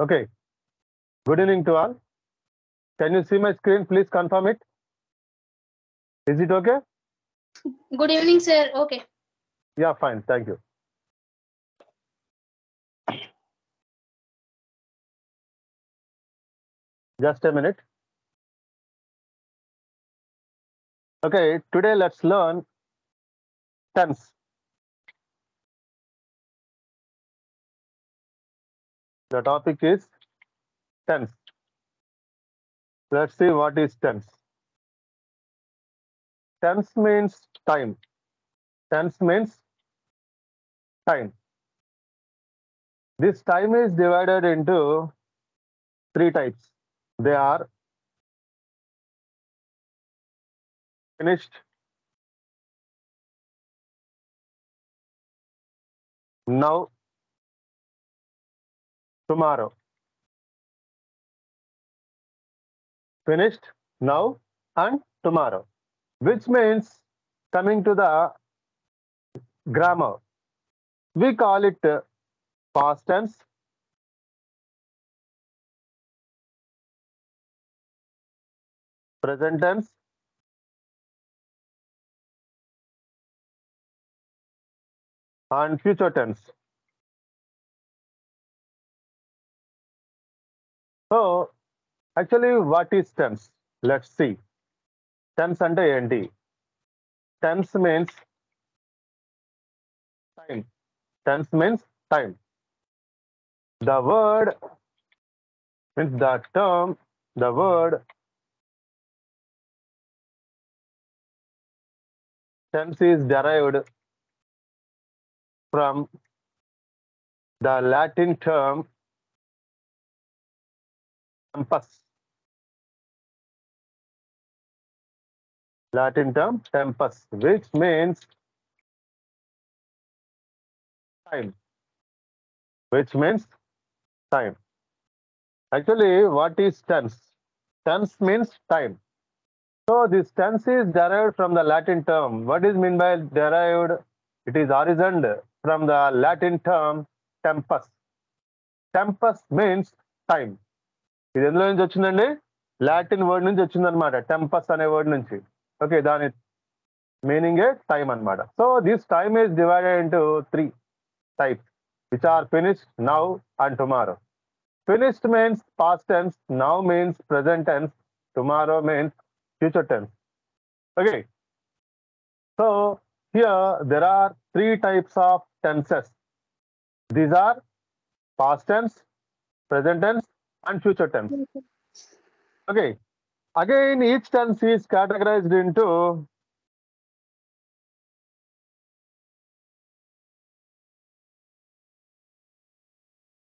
Okay. Good evening to all. Can you see my screen? Please confirm it. Is it okay? Good evening, sir. Okay. Yeah, fine. Thank you. Just a minute. Okay, today let's learn tense. The topic is tense. Let's see what is tense. Tense means time. Tense means time. This time is divided into three types. They are finished, now tomorrow. Finished now and tomorrow, which means coming to the grammar. We call it past tense. Present tense. And future tense. So, actually, what is tense? Let's see. Tense అంటే ఏంటి tense means time. Tense means time. The word means the term, the word tense is derived from the Latin term Tempus. Latin term tempus, which means time. Which means time. Actually, what is tense? Tense means time. So this tense is derived from the Latin term. What is mean by derived? It is originated from the Latin term tempus. Tempus means time. ఇది ఎందులో నుంచి వచ్చిందండి Latin word నుంచి వచ్చింది అనమాట టెంపస్ అనే word నుంచి okay దాని మీనింగ్ టైం అన్నమాట so this time is divided into three types which are finished now and tomorrow finished means past tense now means present tense tomorrow means future tense. Okay. So here there are three types of tenses. These are past tense, present tense, and future tense. Okay. Again, each tense is categorized into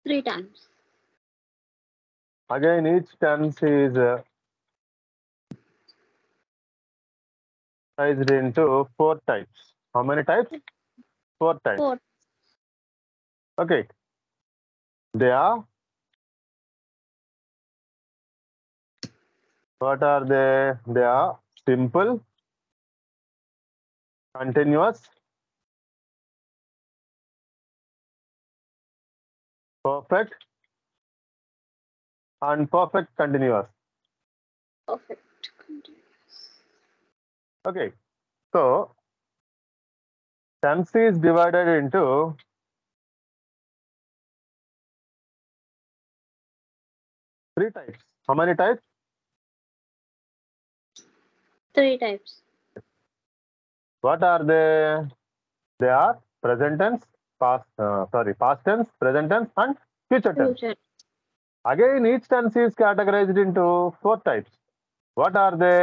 three times. Again, each tense is uh, categorized into four types. How many types? Four types. Four. Okay. They are What are they? They are simple, continuous, perfect, and perfect continuous. Perfect continuous. Okay, so Tense is divided into three types. How many types? three types. What are they? They are present tense, past uh, sorry, past tense, present tense, and future tense. Future. Again, each tense is categorized into four types. What are they?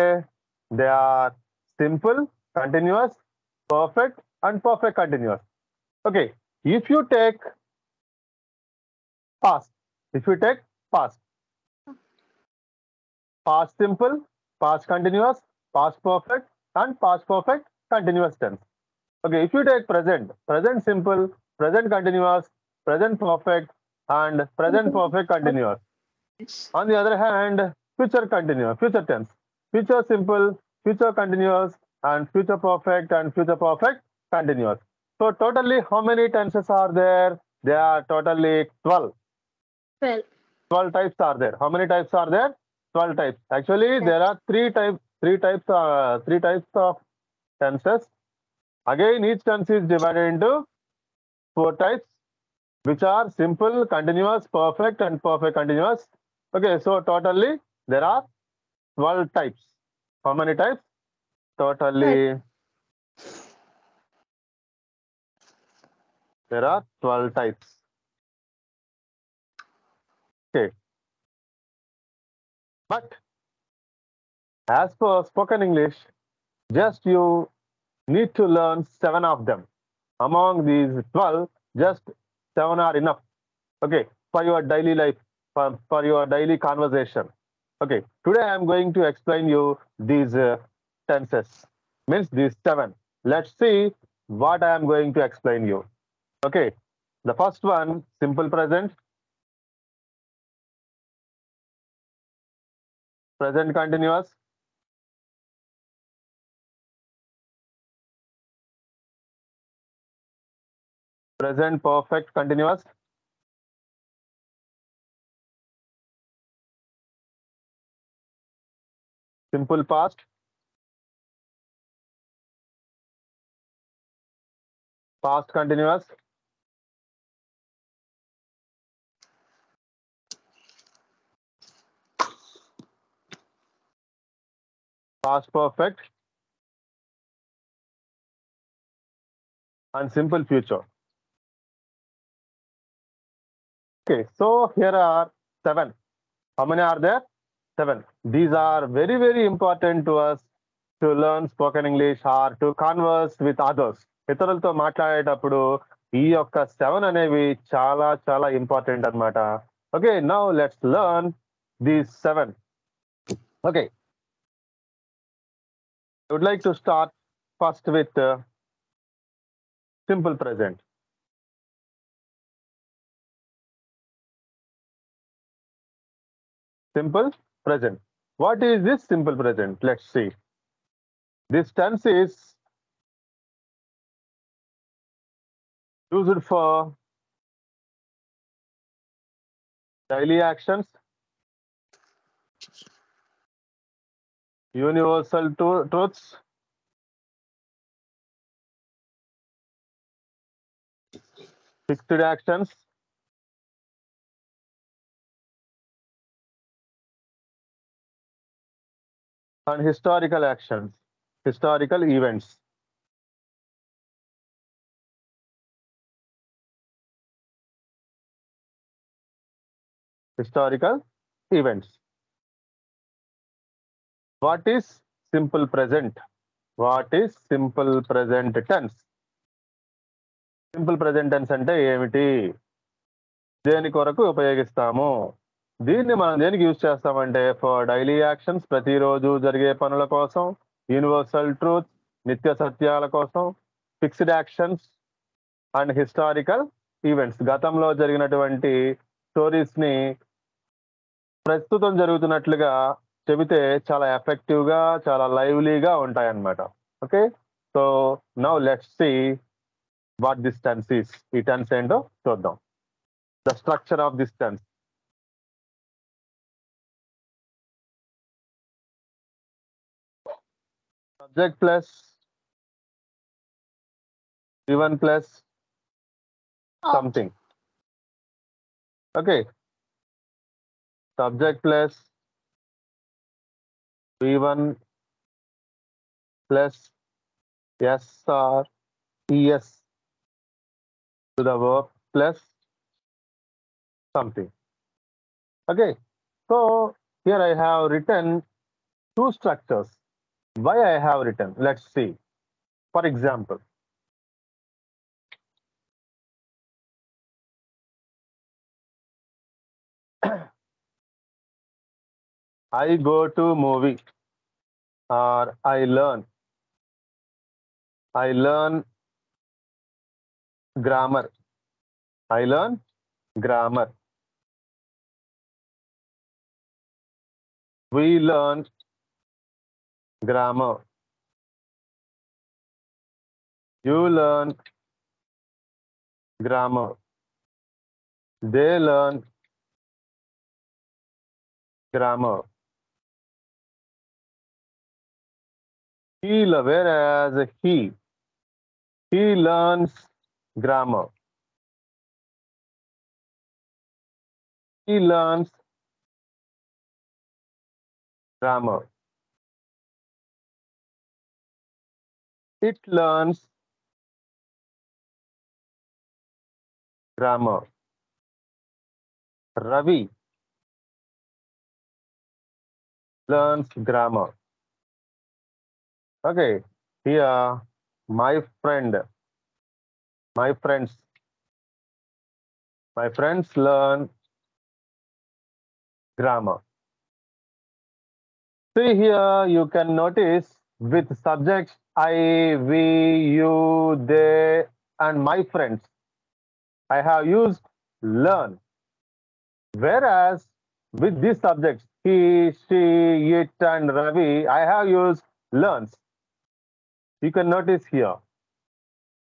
They are simple, continuous, perfect, and perfect continuous. Okay, if you take past, if you take past, hmm. past simple, past continuous, past perfect and past perfect continuous tense. Okay, if you take present, present simple, present continuous, present perfect, and present perfect continuous. On the other hand, future continuous, future tense, future simple, future continuous, and future perfect and future perfect continuous. So totally how many tenses are there? There are totally 12. 12. 12 types are there. How many types are there? 12 types. Actually, there are three types, uh, three types of three types of tensors. Again, each tensor is divided into four types, which are simple, continuous, perfect, and perfect continuous. Okay, so totally there are 12 types. How many types? Totally. Right. There are 12 types. Okay. But as for spoken English, just you need to learn seven of them. Among these 12, just seven are enough. Okay, for your daily life, for, for your daily conversation. Okay, today I'm going to explain you these uh, tenses, means these seven. Let's see what I am going to explain you. Okay, the first one, simple present. Present continuous. present perfect continuous simple past past continuous past perfect and simple future Okay, so here are seven. How many are there? Seven. These are very, very important to us to learn spoken English or to converse with others. ఇతరులతో మాట్లాడేటప్పుడు ఈ యొక్క seven అనేవి చాలా చాలా important అన్నమాట okay now let's learn these seven okay would like to start first with simple present simple present. What is this simple present? Let's see. This tense is used for daily actions, universal truths, fixed actions, and historical actions historical events historical events what is simple present what is simple present tense simple present tense అంటే ఏమిటి దేని కొరకు ఉపయోగిస్తాము దీన్ని మనం దేనికి use చేస్తామంటే for daily actions ప్రతిరోజు జరిగే పనుల కోసం యూనివర్సల్ ట్రూత్ నిత్య సత్యాల కోసం fixed actions and historical events గతంలో జరిగినటువంటి స్టోరీస్ ని ప్రస్తుతం జరుగుతున్నట్లుగా చెబితే చాలా ఎఫెక్టివ్ గా చాలా లైవ్లీగా ఉంటాయన్నమాట okay so now let's see what this tense is ఈ టెన్స్ ఏంటో చూద్దాం the structure of this tense object plus d1 plus oh. something. Okay. Subject plus v1 plus S R E S to the verb plus something. Okay. So here I have written two structures why I have written. Let's see. For example, I go to movie or I learn. I learn grammar. I learn grammar. We learn grammar. You learned grammar. They learned grammar. He, whereas he, he learns grammar. He learns grammar. it learns grammar. Ravi learns grammar. Okay, here my friend, my friends, my friends learn grammar. See here, you can notice with subjects I, we, you, they, and my friends. I have used learn. Whereas with these subjects, he, she, it, and Ravi, I have used learns. You can notice here,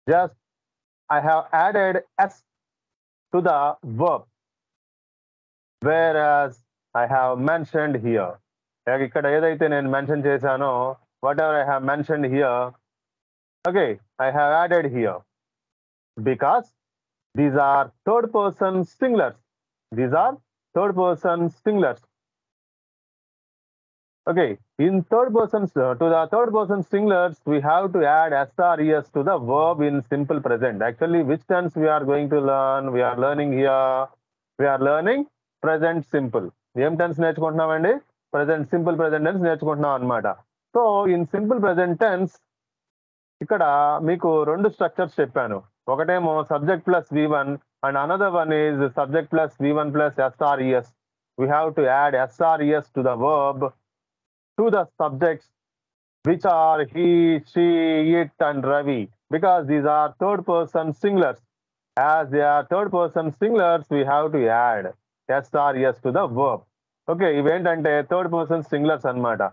just I have added S to the verb. Whereas I have mentioned here. ఇక్కడ ఏదైతే నేను mention చేశానో Whatever I have mention here okay I have added here because these are third person singulars these are third person singlers. Okay, in third person, to the third person singlers, we have to add SRES to the verb in simple present. Actually, which tense we are going to learn? We are learning here. We are learning present simple. ఏం tense నేర్చుకుంటున్నామండి present simple present tense నేర్చుకుంటున్నాం అనమాట so in simple present tense ఇక్కడ మీకు రెండు structures చెప్పాను ఒకటేమో subject plus V one and another one is subject plus v1 plus sres we have to add sres to the verb to the subjects which are he she it and ravi because these are third person singulars as they are third person singulars we have to add sres to the verb okay ఇవేంటంటే third person singulars అన్నమాట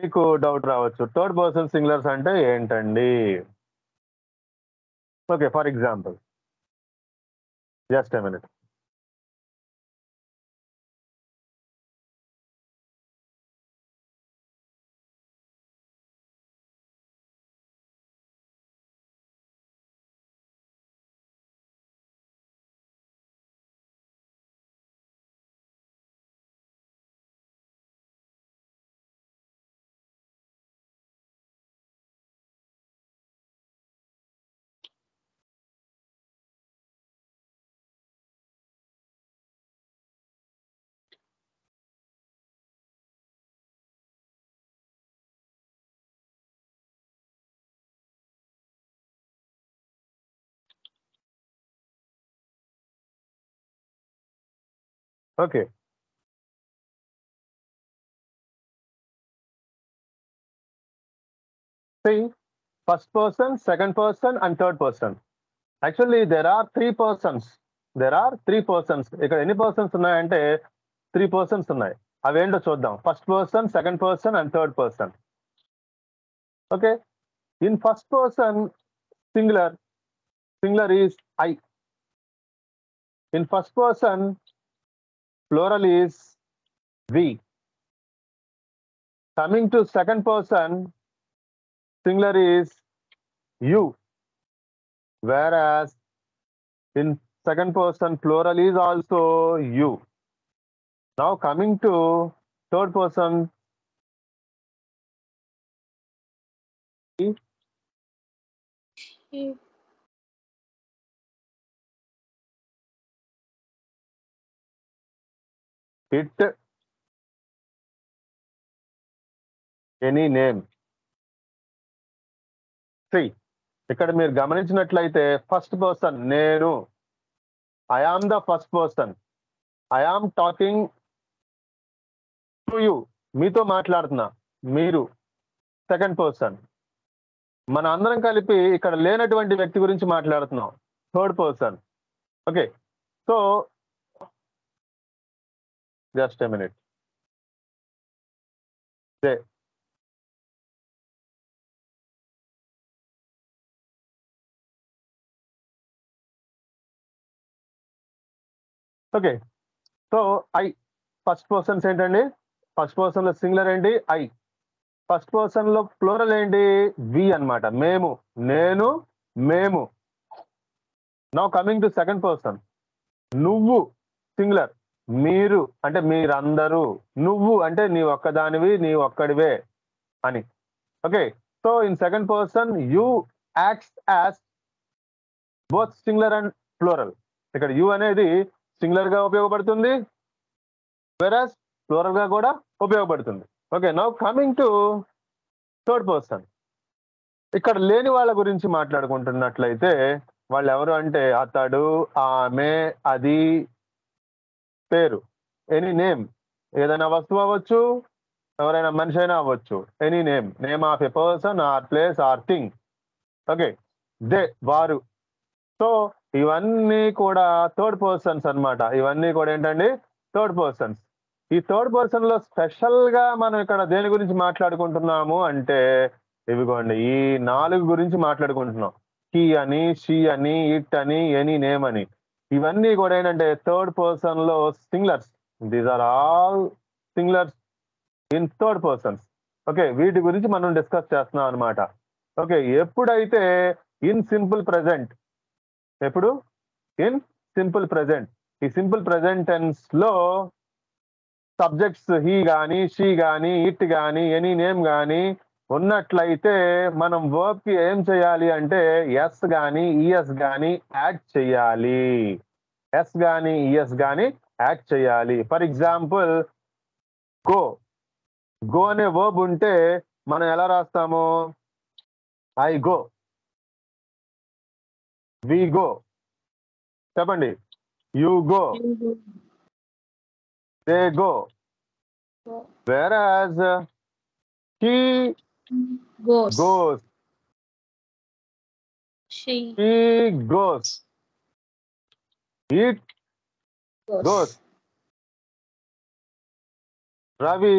మీకు doubt రావచ్చు third person singulars అంటే ఏంటండి okay for example just a minute Okay. See, first person, second person, and third person. Actually, there are three persons. There are three persons. ఇక్కడ ఎన్ని persons ఉన్నాయంటే three persons ఉన్నాయి అవేంటో చూద్దాం first person second person and third person okay in first person singular singular is I in first person plural is we. Coming to second person, singular is you. Whereas in second person, plural is also you. Now coming to third person, he. It any name three ఇక్కడ మీరు గమనించినట్లయితే first person నేను I am the first person I am talking to you మీతో మాట్లాడుతున్నా మీరు second person మన అందరం కలిపి ఇక్కడ లేనటువంటి వ్యక్తి గురించి మాట్లాడుతున్నాం third person okay so just a minute జై okay so I first persons ఏంటండి ఫస్ట్ పర్సన్ లో సింగులర్ ఏంటి ఐ ఫస్ట్ పర్సన్ లో ప్లోరల్ ఏంటి వి అనమాట మేము నేను మేము now coming to second person నువ్వు సింగులర్ మీరు అంటే మీరందరూ నువ్వు అంటే నీ ఒక్కదానివి నీ ఒక్కడివే అని okay so in second person you acts as both singular and plural ఇక్కడ యు అనేది సింగులర్ గా ఉపయోగపడుతుంది వెరాస్ ఫ్లోరల్ గా కూడా ఉపయోగపడుతుంది okay now coming to third person ఇక్కడ లేని వాళ్ళ గురించి మాట్లాడుకుంటున్నట్లయితే వాళ్ళు ఎవరు అంటే అతడు ఆమె అది పేరు ఎనీ నేమ్ ఏదైనా వస్తువు అవ్వచ్చు ఎవరైనా మనిషి అయినా అవ్వచ్చు any name name of a person or place or thing okay they వారు సో ఇవన్నీ కూడా థర్డ్ పర్సన్స్ అనమాట ఇవన్నీ కూడా ఏంటండి థర్డ్ పర్సన్స్ ఈ థర్డ్ పర్సన్ లో స్పెషల్ గా మనం ఇక్కడ దేని గురించి మాట్లాడుకుంటున్నాము అంటే ఇవిగోండి ఈ నాలుగు గురించి మాట్లాడుకుంటున్నాం కి అని షీ అని ఇట్ అని ఎనీ నేమ్ అని ఇవన్నీ కూడా ఏంటంటే థర్డ్ పర్సన్ లో singulars these are all singulars in third persons okay వీటి గురించి మనం డిస్కస్ చేస్తున్నాం అనమాట ఓకే ఎప్పుడైతే ఇన్ సింపుల్ ప్రజెంట్ ఎప్పుడు ఇన్ సింపుల్ ప్రజెంట్ ఈ సింపుల్ ప్రజెంటెన్స్ లో సబ్జెక్ట్స్ హీ కానీ షీ కానీ ఇట్ కానీ ఎనీ నేమ్ కానీ ఉన్నట్లయితే మనం వర్బ్ కి ఏం చేయాలి అంటే ఎస్ కానీ ఈఎస్ కానీ యాడ్ చేయాలి ఎస్ గాని ఈఎస్ కానీ యాడ్ చేయాలి ఫర్ ఎగ్జాంపుల్ గో గో అనే వర్బ్ ఉంటే మనం ఎలా రాస్తాము ఐ గో వి గో చెప్పండి యు గో దే గో వేరే she Goes. goes She he goes it goes. goes ravi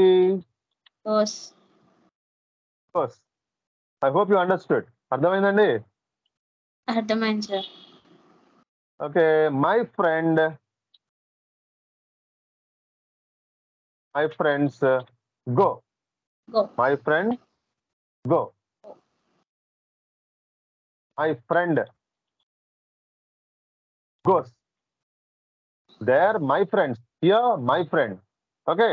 Goes. goes i hope you understood అర్థమైందండి అర్థమైంది sir okay my friend my friends go go my friend go my friend goes there my friends here my friend okay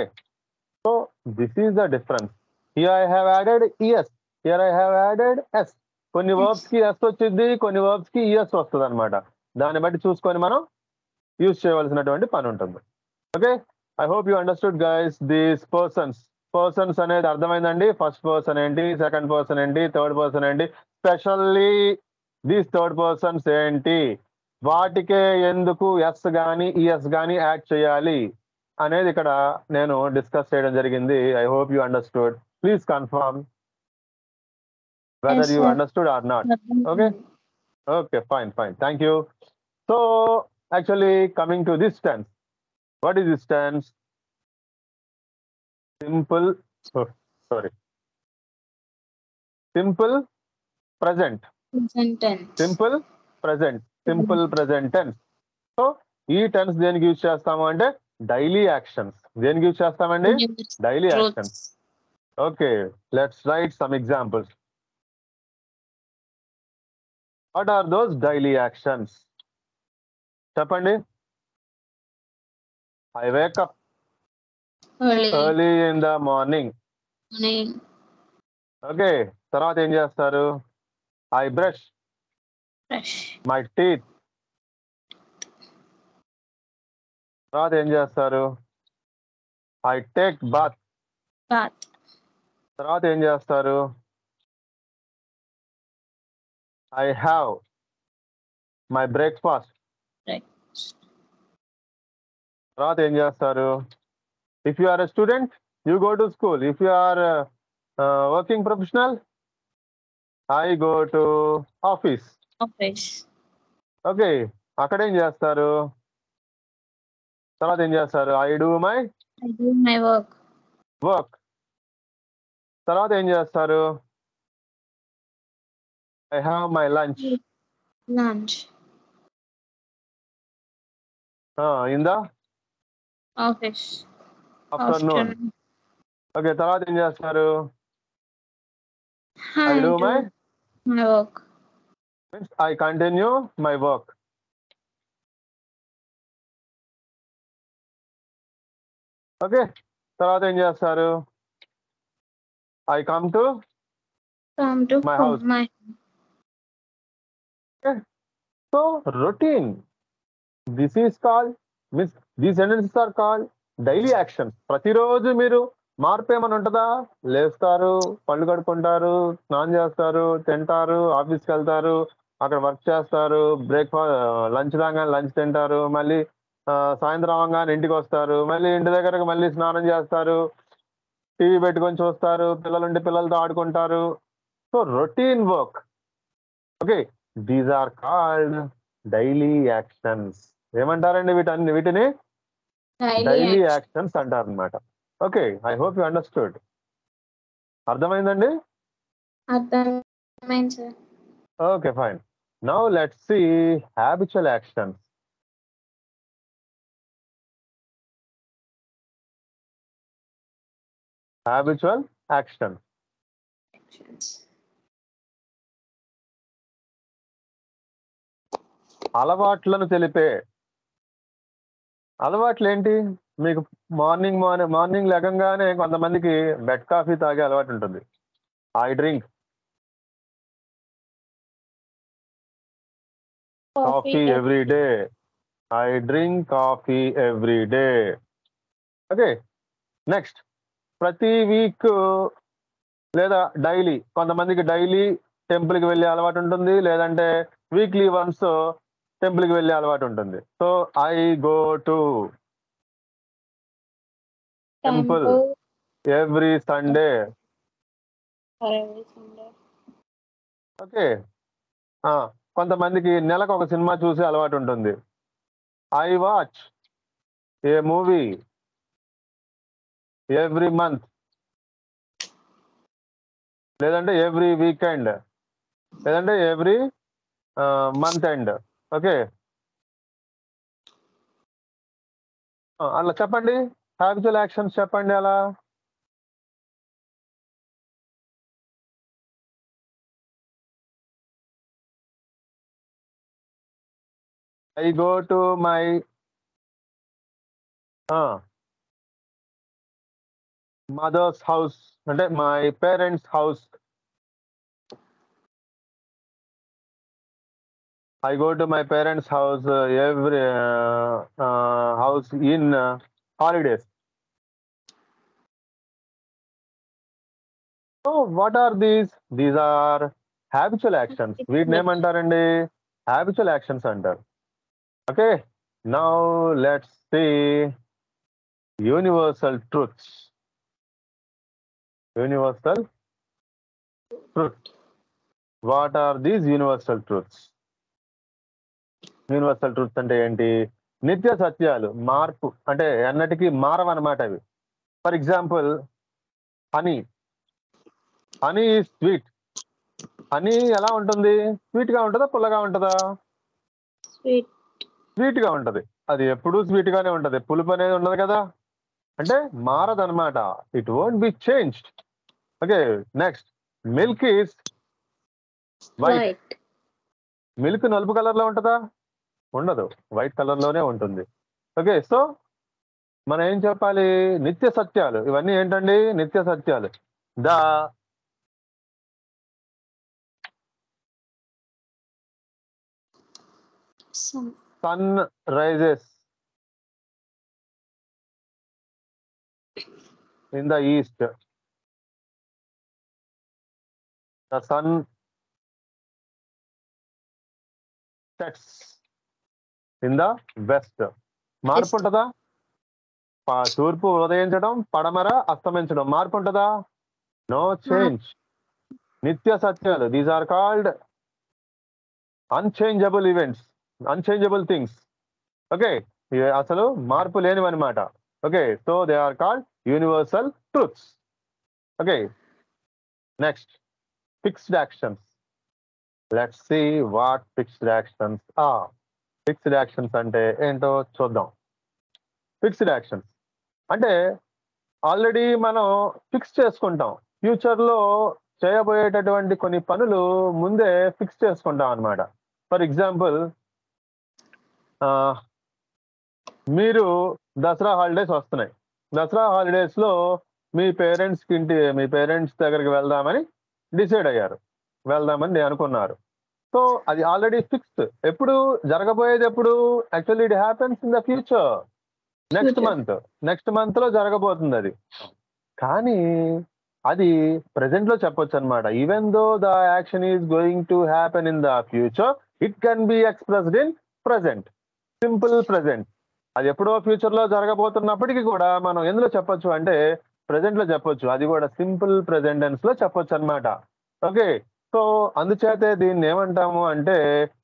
so this is the difference here I have added years here I have added S కొన్ని verbs కి S వచ్చింది కొన్ని verbs కి years e వస్తుంది అనమాట దాన్ని బట్టి చూసుకొని మనం యూజ్ చేయవలసినటువంటి పని ఉంటుంది okay I hope you understood guys these persons persons అనేది అర్థమైందండి ఫస్ట్ పర్సన్ ఏంటి సెకండ్ పర్సన్ ఏంటి థర్డ్ పర్సన్ ఏంటి స్పెషల్లీ దీస్ థర్డ్ పర్సన్స్ ఏంటి వాటికే ఎందుకు ఎస్ కానీ ఈఎస్ e కానీ యాడ్ చేయాలి అనేది ఇక్కడ నేను డిస్కస్ చేయడం జరిగింది I hope you understood please confirm whether you understood or not okay okay fine fine thank you so actually coming to this tense what is this tense simple sorry simple present simple present simple present tense so ఈ tense దేనికి use చేస్తాము అంటే daily actions దేనికి use చేస్తామండి daily actions okay let's write some examples what are those daily actions చెప్పండి I wake up Early early in the morning morning. Okay తర్వాత ఏం చేస్తారు I brush Fresh. My teeth తర్వాత ఏం చేస్తారు ఐ టేక్ బాత్ Bath. తర్వాత ఏం చేస్తారు I have my breakfast Right. తర్వాత ఏం చేస్తారు If you are a student, you go to school. If you are a, a working professional, I go to office. Office okay అక్కడ ఏం చేస్తారు తర్వాత ఏం చేస్తారు I do my I do my work work తర్వాత ఏం చేస్తారు I have my lunch lunch ఇందా ఆఫీస్ ఆఫ్టర్నూన్ ఆఫ్టర్నూన్ ఓకే తర్వాత ఏం చేస్తారు I I do do my my work means I continue my work okay తర్వాత ఏం చేస్తారు I come to come to My house. My so routine this is call means these sentences are call daily action ప్రతిరోజు మీరు మార్పు ఏమైనా ఉంటుందా లేస్తారు పళ్ళు కడుక్కుంటారు స్నానం చేస్తారు తింటారు ఆఫీస్కి వెళ్తారు అక్కడ వర్క్ చేస్తారు బ్రేక్ఫాస్ట్ లంచ్ రాగానే లంచ్ తింటారు మళ్ళీ సాయంత్రం అవగానే ఇంటికి వస్తారు మళ్ళీ ఇంటి దగ్గరకు మళ్ళీ స్నానం చేస్తారు టీవీ పెట్టుకొని చూస్తారు పిల్లలుండి పిల్లలతో ఆడుకుంటారు so routine work okay these are called daily actions ఏమంటారండి వీటన్ని వీటిని డైలీ యాక్షన్స్ అంటారు అనమాట okay I hope you understood అర్థమైందండి okay fine now let see habitual actions habitual action అలవాట్లను తెలిపే అలవాట్లు ఏంటి మీకు మార్నింగ్ మార్నింగ్ మార్నింగ్ లేకంగానే కొంతమందికి బెడ్ కాఫీ తాగే అలవాటు ఉంటుంది I drink coffee every day I drink coffee every day okay next ప్రతి వీక్ లేదా డైలీ కొంతమందికి డైలీ టెంపుల్కి వెళ్ళే అలవాటు ఉంటుంది లేదంటే వీక్లీ వన్స్ టెంపుల్ కి వెళ్ళే అలవాటు ఉంటుంది so I go to temple every Sunday okay కొంతమందికి నెలకు ఒక సినిమా చూసే అలవాటు ఉంటుంది I watch a movie every month లేదంటే ఎవ్రీ వీకెండ్ లేదంటే ఎవ్రీ మంత్ ఎండ్ ఓకే అలా చెప్పండి హ్యాబిచువల్ యాక్షన్స్ చెప్పండి అలా I go to my mother's house అంటే my parents house I go to my parents house every house in holidays so what are these these are habitual actions వీటిని ఏమంటారండి habitual actions అంటారు okay now let's see universal truths universal truth what are these universal truths universal truths అంటే ఏంటి నిత్య సత్యాలు మార్పు అంటే అన్నటికీ మారవన్నమాట అవి for example honey honey sweet honey ఎలా ఉంటుంది స్వీట్ గా ఉంటుందా పుల్లగా ఉంటుందా స్వీట్ గా ఉంటది అది ఎప్పుడు స్వీట్ గానే ఉంటది పులుపు అనేది ఉండదు కదా అంటే మారదనమాట it won't be changed okay next milk is white milk నలుపు కలర్ లో ఉంటుందా ఉండదు వైట్ కలర్ లోనే ఉంటుంది ఓకే సో మనం ఏం చెప్పాలి నిత్య సత్యాలు ఇవన్నీ ఏంటండి నిత్య సత్యాలు the sun rises in the east the sun sets in the west మార్పు ఉంటుందా తూర్పు ఉదయించడం పడమర అస్తమించడం మార్పు ఉంటుందా నో చేంజ్ నిత్య సత్యాలు these are called unchangeable events unchangeable things okay అసలు మార్పు లేనివన్నమాట okay so they are called universal truths okay next fixed actions let's see what fixed actions ఆ ఫిక్స్డ్ యాక్షన్స్ అంటే ఏంటో చూద్దాం ఫిక్స్డ్ యాక్షన్స్ అంటే ఆల్రెడీ మనం ఫిక్స్ చేసుకుంటాం ఫ్యూచర్లో చేయబోయేటటువంటి కొన్ని పనులు ముందే ఫిక్స్ చేసుకుంటాం అనమాట ఫర్ ఎగ్జాంపుల్ మీరు దసరా హాలిడేస్ వస్తున్నాయి దసరా హాలిడేస్ లో మీ పేరెంట్స్ ఇంటి మీ పేరెంట్స్ దగ్గరికి వెళ్దామని డిసైడ్ అయ్యారు వెళ్దామని అనుకున్నారు సో అది ఆల్రెడీ ఫిక్స్డ్ ఎప్పుడు జరగబోయేది ఎప్పుడు actually it happens in the future next month next month లో జరగబోతుంది అది కానీ అది ప్రెసెంట్ లో చెప్పొచ్చు అనమాట even though the action is going to happen in the future it can be expressed in present simple present అది ఎప్పుడో ఫ్యూచర్ లో జరగబోతున్నప్పటికీ కూడా మనం ఎందులో చెప్పొచ్చు అంటే ప్రెసెంట్ లో చెప్పొచ్చు అది కూడా సింపుల్ ప్రెసెంట్ లో చెప్పొచ్చు అనమాట ఓకే సో అందుచేత దీన్ని ఏమంటాము అంటే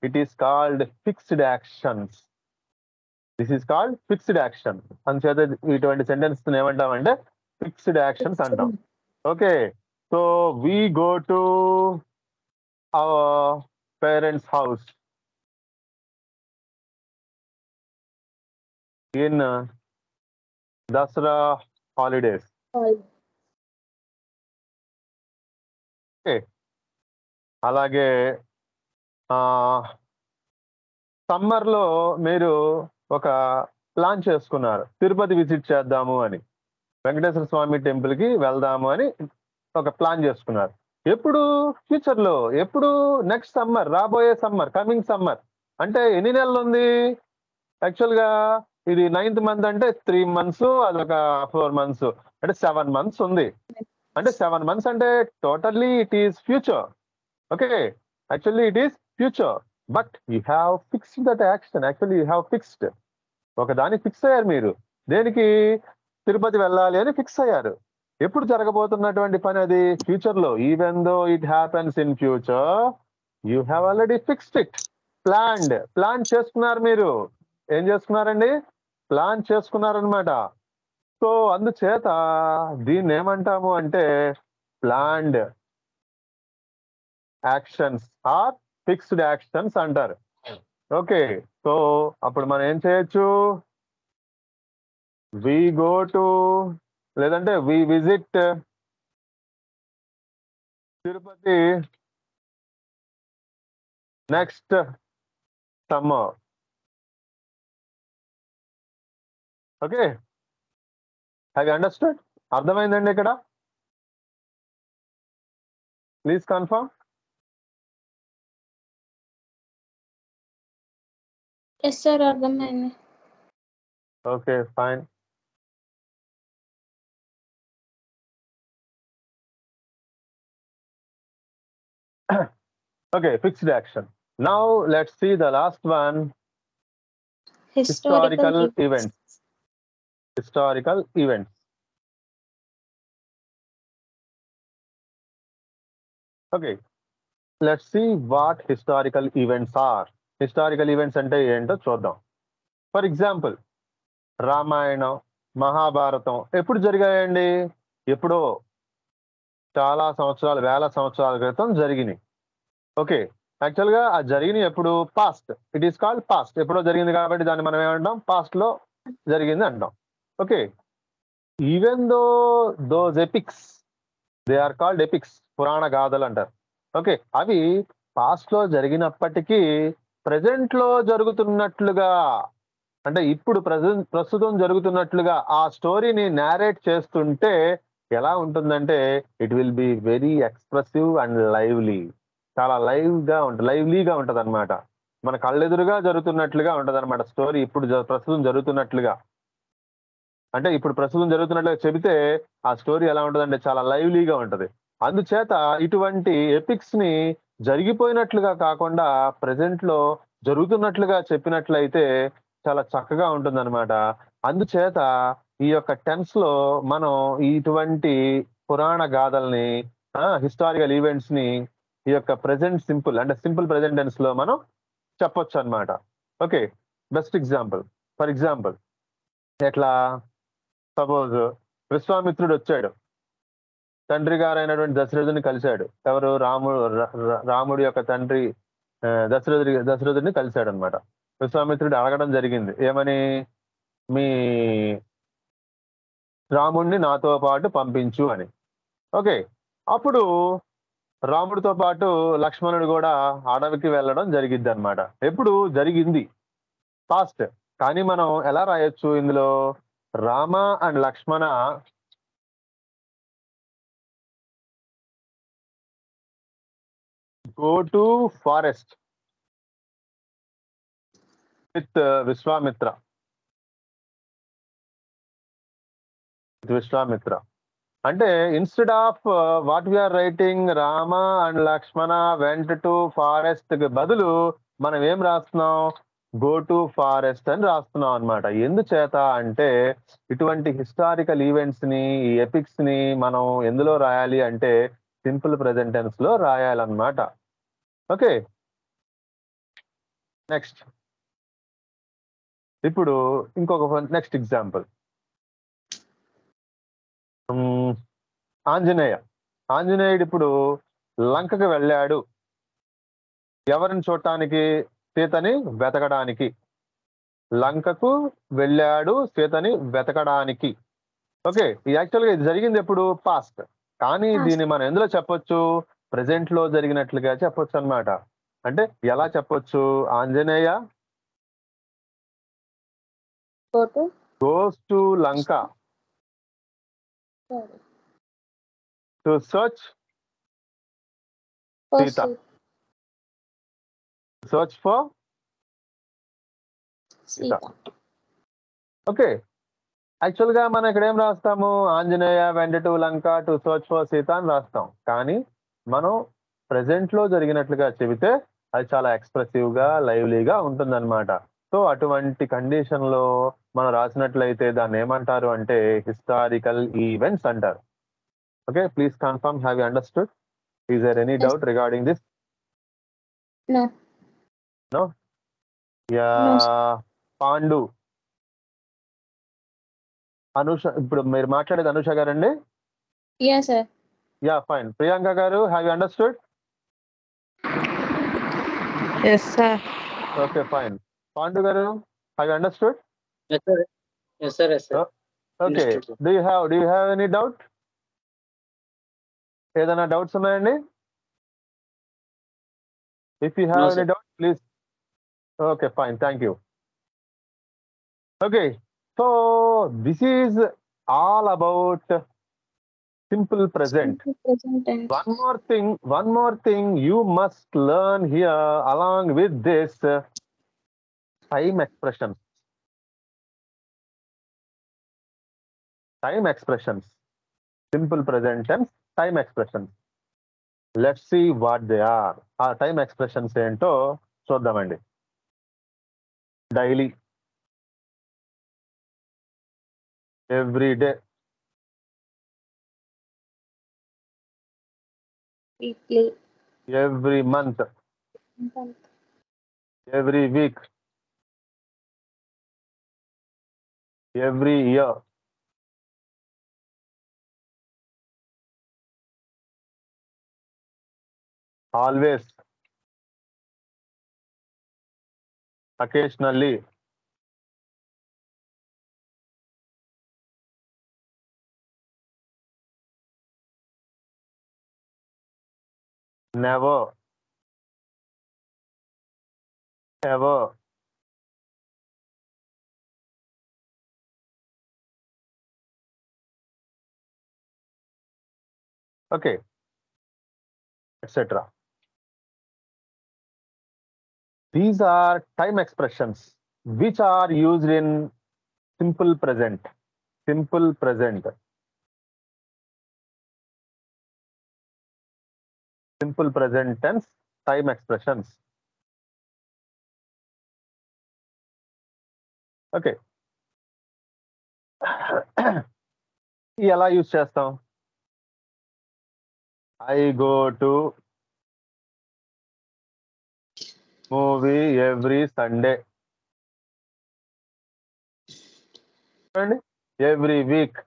it is called fixed actions this is called fixed action అందుచేత ఇటువంటి సెంటెన్స్ ఏమంటాం అంటే ఫిక్స్డ్ యాక్షన్స్ అంటాం okay so we go to our parents house in Dasara holidays అలాగే సమ్మర్లో మీరు ఒక ప్లాన్ చేసుకున్నారు తిరుపతి విజిట్ చేద్దాము అని వెంకటేశ్వర స్వామి టెంపుల్కి వెళ్దాము అని ఒక ప్లాన్ చేసుకున్నారు ఎప్పుడు ఫ్యూచర్లో ఎప్పుడు నెక్స్ట్ సమ్మర్ రాబోయే సమ్మర్ కమింగ్ సమ్మర్ అంటే ఎన్ని నెలలు ఉంది యాక్చువల్గా ఇది నైన్త్ మంత్ అంటే త్రీ మంత్స్ అదొక ఫోర్ మంత్స్ అంటే సెవెన్ మంత్స్ ఉంది అంటే సెవెన్ మంత్స్ అంటే totally it is future okay actually it is future but you have fixed that action actually you have fixed ఒక దాన్ని ఫిక్స్ అయ్యారు మీరు దేనికి తిరుపతి వెళ్ళాలి అని ఫిక్స్ అయ్యారు ఎప్పుడు జరగబోతున్నటువంటి పని అది ఫ్యూచర్ లో even though it happens in future you have already fixed it planned plan చేసుకున్నారు మీరు ఏం చేసుకున్నారండి ప్లాన్ చేసుకున్నారనమాట సో అందుచేత దీన్ని ఏమంటాము అంటే planned actions are fixed actions అంటారు ఓకే hmm. సో అప్పుడు మనం ఏం చేయొచ్చు వి గో టు లేదంటే we visit Tirupati next summer okay have understand అర్థమైందండి ఇక్కడ ప్లీజ్ కన్ఫర్మ్ ఎస్ సార్ అర్థమైంది okay fine okay fixed action now let's see the last one Historical events. historical events okay let's see what historical events are historical events అంటే ఏంటో చూద్దాం for example Ramayanam Mahabharatam ఎప్పుడు జరిగాయండి ఎప్పుడో చాలా సంవత్సరాలు వేల సంవత్సరాల క్రితం జరిగినాయి ఓకే యాక్చువల్గా ఆ జరిగినవి ఎప్పుడు past it is called past ఎప్పుడో జరిగింది కాబట్టి దాన్ని మనం ఏమంటాం పాస్ట్లో జరిగింది అంటాం okay even though those epics they are called epics పురాణ గాథలు అంటారు ఓకే అవి పాస్ట్లో జరిగినప్పటికీ ప్రజెంట్ లో జరుగుతున్నట్లుగా అంటే ఇప్పుడు ప్రజెంట్ ప్రస్తుతం జరుగుతున్నట్లుగా ఆ స్టోరీని నేరేట్ చేస్తుంటే ఎలా ఉంటుందంటే it will be very expressive and lively చాలా లైవ్ గా ఉంటుంది లైవ్లీగా ఉంటది అనమాట మన కళ్ళెదురుగా జరుగుతున్నట్లుగా ఉంటది అనమాట స్టోరీ ఇప్పుడు ప్రస్తుతం జరుగుతున్నట్లుగా అంటే ఇప్పుడు ప్రస్తుతం జరుగుతున్నట్లుగా చెబితే ఆ స్టోరీ ఎలా ఉంటదంటే చాలా లైవ్లీగా ఉంటది అందుచేత ఇటువంటి ఎపిక్స్ ని జరిగిపోయినట్లుగా కాకుండా ప్రజెంట్ లో జరుగుతున్నట్లుగా చెప్పినట్లయితే చాలా చక్కగా ఉంటుందన్నమాట అందుచేత ఈ యొక్క టెన్స్ లో మనం ఇటువంటి పురాణ గాథల్ని హిస్టారికల్ ఈవెంట్స్ ని ఈ యొక్క ప్రజెంట్ సింపుల్ అంటే సింపుల్ ప్రజెంట్ టెన్స్ లో మనం చెప్పొచ్చు అనమాట okay best example for example ఎట్లా సపోజ్ విశ్వామిత్రుడు వచ్చాడు తండ్రి గారైనటువంటి దశరథుని కలిశాడు ఎవరు రాముడు రాముడి యొక్క తండ్రి దశరథుడి దశరథుడిని కలిశాడు అనమాట విశ్వామిత్రుడు అడగడం జరిగింది ఏమని మీ రాముడిని నాతో పాటు పంపించు అని ఓకే అప్పుడు రాముడితో పాటు లక్ష్మణుడు కూడా అడవికి వెళ్ళడం జరిగింది అనమాట ఎప్పుడు జరిగింది పాస్ట్ కానీ మనం ఎలా రాయొచ్చు ఇందులో Rama and Lakshmana go to forest with Vishwamitra Vishwamitra అంటే instead of what we are writing Rama and Lakshmana went to forest కి బదులు మనం ఏం రాస్తున్నాం గో టు ఫారెస్ట్ అని రాస్తున్నాం అనమాట ఎందుచేత అంటే ఇటువంటి హిస్టారికల్ ఈవెంట్స్ ని ఈ ఎపిక్స్ ని మనం ఎందులో రాయాలి అంటే సింపుల్ ప్రెజెంటెన్స్ లో రాయాలన్నమాట ఓకే నెక్స్ట్ ఇప్పుడు ఇంకొక నెక్స్ట్ ఎగ్జాంపుల్ ఆంజనేయ ఆంజనేయుడు ఇప్పుడు లంకకు వెళ్ళాడు ఎవరిని చూడటానికి సీతని వెతకడానికి లంకకు వెళ్ళాడు సీతని వెతకడానికి ఓకే యాక్చువల్గా ఇది జరిగింది ఎప్పుడు పాస్ట్ కానీ దీన్ని మనం ఎందులో చెప్పొచ్చు ప్రజెంట్ లో జరిగినట్లుగా చెప్పొచ్చు అనమాట అంటే ఎలా చెప్పొచ్చు Anjaneya goes to Lanka to search Sita search for Sita okay actual గా మనం ఇక్కడ ఏం రాస్తాము Anjaneya went to Lanka to search for Sita అని రాస్తాం కానీ మనం ప్రజెంట్ లో జరిగినట్లుగా చెబితే అది చాలా ఎక్స్ప్రెసివ్ గా లైవ్లీగా ఉంటుందన్నమాట సో అటువంటి కండిషన్ లో మనం రాసినట్లయితే దాన్ని ఏమంటారు అంటే హిస్టారికల్ ఈవెంట్స్ అంటారు okay please confirm have you understood is there any doubt regarding this Pandu Anusha ఇప్పుడు మీరు మాట్లాడేది అనుష గారండి యా ఫైన్ ప్రియాంక గారు have you understood Yes, sir. Okay fine Pandu గారు have you understood Yes, sir. Yes, sir. Yes, sir. Okay Understood. Do you have do you have any doubt ఏదైనా doubts ఉన్నాయండి if you have No, any sir. Doubt please okay fine thank you okay so this is all about Simple present Simple Present tense. one more thing one more thing you must learn here along with this uh, time expressions time expressions simple present tense time expressions let's see what they are ఆ time expressions ఏంటో చూద్దామండి daily every day We Every month. month. Every week. Every year. Always. Occasionally. Never. Ever. Okay. Etc. These are time expressions which are used in simple present. Simple present. Simple present tense time expressions okay ఎలా use చేస్తాం I go to movie every Sunday చూడండి every week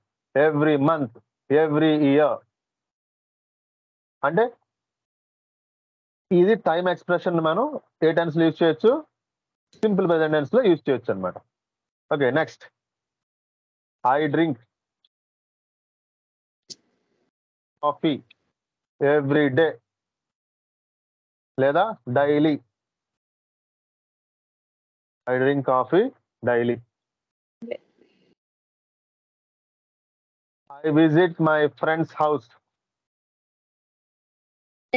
every month every year అంటే ఇది time expression మనం ఏ tense లో use చేయొచ్చు simple present లో యూజ్ చేయొచ్చు అనమాట okay next I drink coffee every day లేదా daily I drink coffee daily I visit my friends house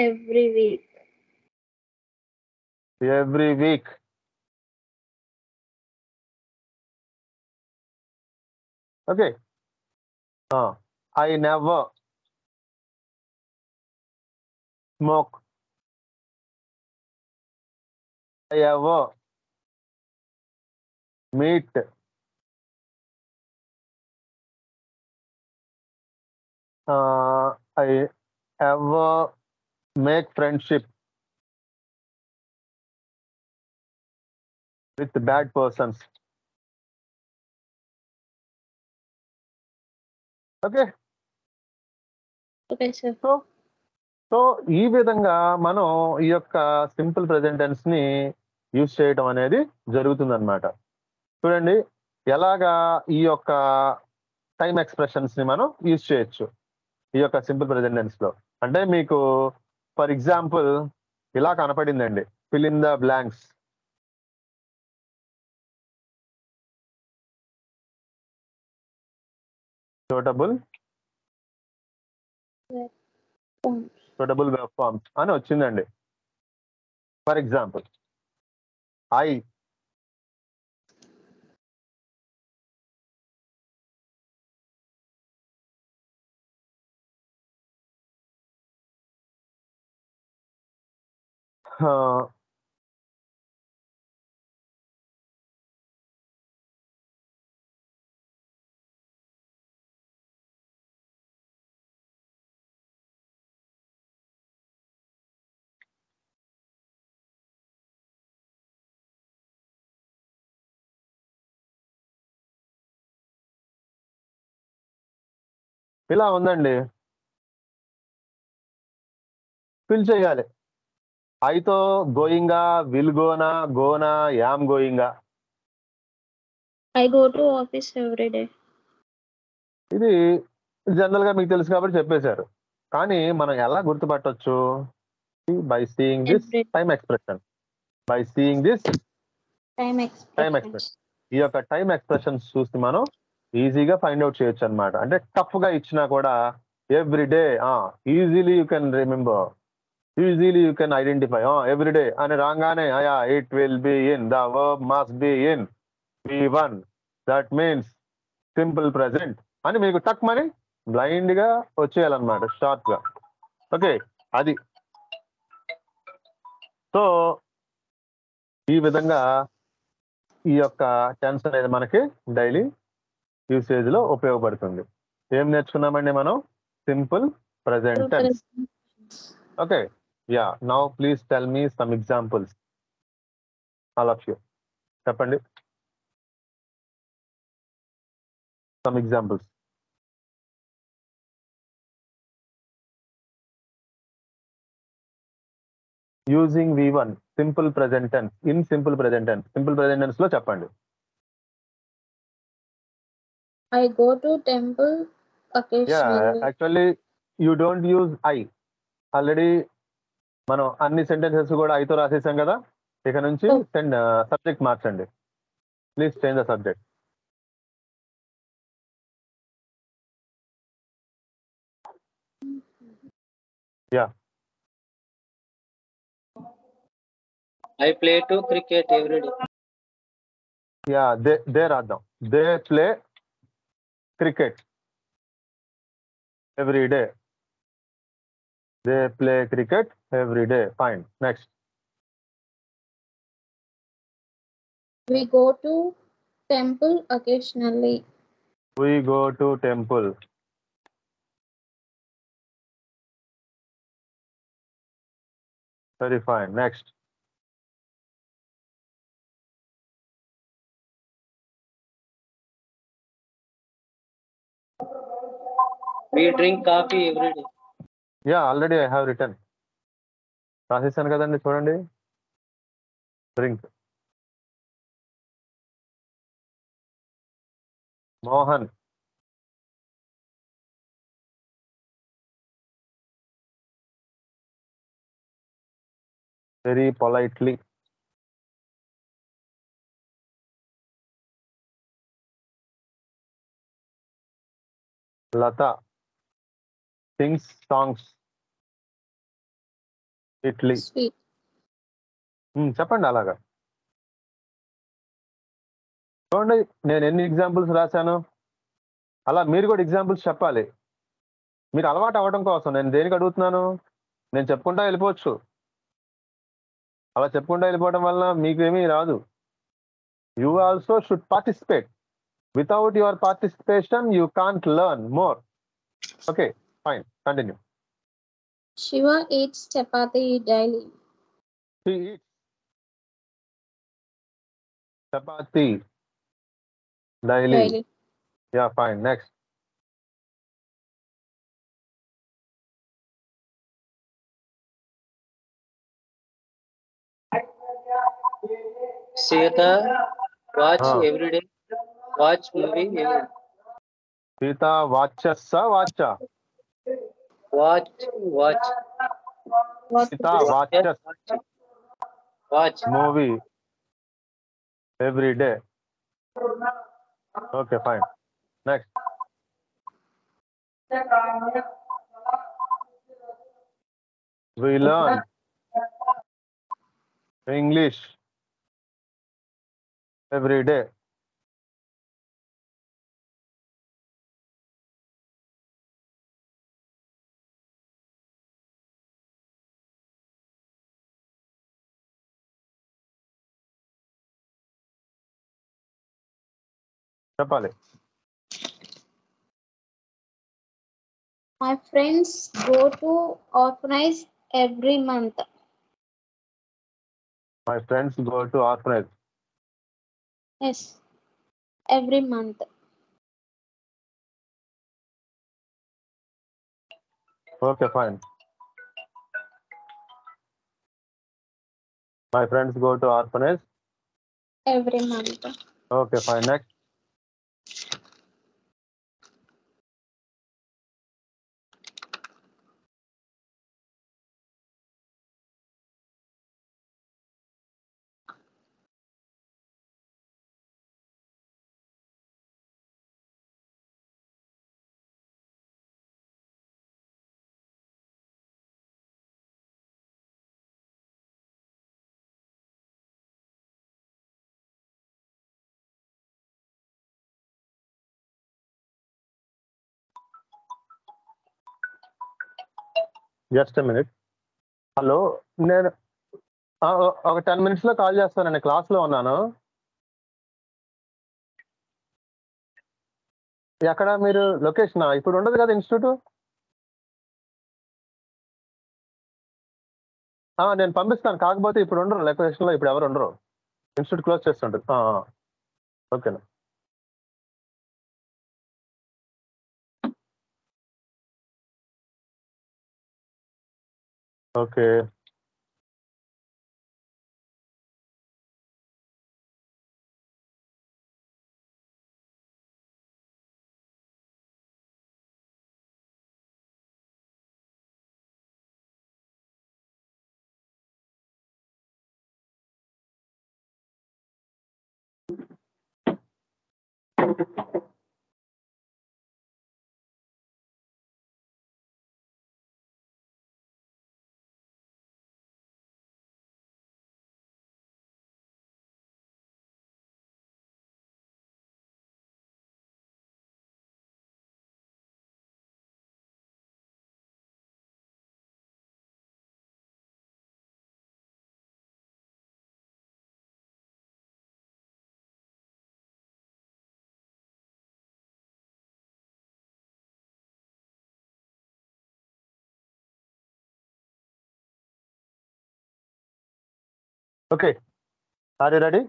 every week every week. Okay. Uh, I never smoke. I ever meet. Uh, I ever make friendship. With bad persons okay so so ఈ విధంగా మనం ఈ యొక్క simple present tense ని use చేయటం అనేది జరుగుతుందన్నమాట చూడండి ఎలాగా ఈ యొక్క టైం ఎక్స్ప్రెషన్స్ ని మనం యూజ్ చేయొచ్చు ఈ యొక్క సింపుల్ ప్రెజెంటెన్స్ లో అంటే మీకు ఫర్ ఎగ్జాంపుల్ ఇలా కనపడిందండి fill in the blanks suitable suitable web forms అని వచ్చిందండి ఫర్ ఎగ్జాంపుల్ ఐ ఇలా ఉందండి ఫిల్ చేయాలి ఐతో గోయింగా విల్ గోనా గోనా యామ్ గోయింగా I go to office every day ఇది జనరల్ గా మీకు తెలుసు కాబట్టి చెప్పేశారు కానీ మనం ఎలా గుర్తుపట్టొచ్చు by seeing this time expression by seeing this time expression ఈ యొక్క టైం ఎక్స్ప్రెషన్ చూసి మనం ఈజీగా ఫైండ్ అవుట్ చేయొచ్చు అనమాట అంటే టఫ్ గా ఇచ్చినా కూడా every day easily you can remember easily you can identify every day అని రాగానే అయా it will be in the verb must be in V one that means simple present అని మీకు టక్ మరి బ్లైండ్ గా వచ్చేయాలన్నమాట షార్ట్ గా ఓకే అది సో ఈ విధంగా ఈ యొక్క టెన్స్ అనేది మనకి డైలీ యూసేజ్ లో ఉపయోగపడుతుంది ఏం నేర్చుకున్నామండి మనం simple present okay yeah now please tell me some examples all of you చెప్పండి some examples using V one simple present tense in simple present tense simple present tense లో చెప్పండి I go to temple occasionally. Yeah, actually, you don't use I. Already మనం అన్ని sentences కూడా ఐతో రాసేసాం కదా ఇక నుంచి సబ్జెక్ట్ oh. uh, మార్చండి please change the subject yeah I play to cricket every yeah they they రాద్దాం they play cricket every day. They play cricket every day. Fine. Next. We go to temple occasionally. We go to temple. Very fine. Next. We yeah already I have written రాసేసాను కదండి చూడండి drink Mohan very politely Lata sings songs ఇట్లీ చెప్పండి అలాగా చూడండి నేను ఎన్ని examples రాశాను అలా మీరు కూడా ఎగ్జాంపుల్స్ చెప్పాలి మీరు అలవాటు అవ్వడం కోసం నేను దేనికి అడుగుతున్నాను నేను చెప్పుకుంటా వెళ్ళిపోవచ్చు అలా చెప్పుకుంటా వెళ్ళిపోవడం వల్ల మీకు రాదు you also should participate without your participation you can't learn more okay Fine, continue. Shiva eats chapati daily. He eats chapati daily. daily. Yeah, fine. Next. Sita watch ah. every day. Watch movie every day. Sita watches sa watcha. Watch, watch. Sita watch. watch movie every day. Okay, fine. Next. We learn English every day. చెప్పాలి My friends go to orphanage every month. My friends go to orphanage Yes. Every month. Okay fine my friends go to orphanage Every month. Okay fine next just minute hello నేను ఒక ten మినిట్స్లో call చేస్తాను నేను క్లాస్లో ఉన్నాను ఎక్కడ మీరు location ఇప్పుడు ఉండదు కదా ఇన్స్టిట్యూట్ నేను పంపిస్తాను కాకపోతే ఇప్పుడు ఉండరు లొకేషన్లో ఇప్పుడు ఎవరు ఉండరు ఇన్స్టిట్యూట్ క్లోజ్ చేస్తుంటారు ఓకేనా Okay okay are you ready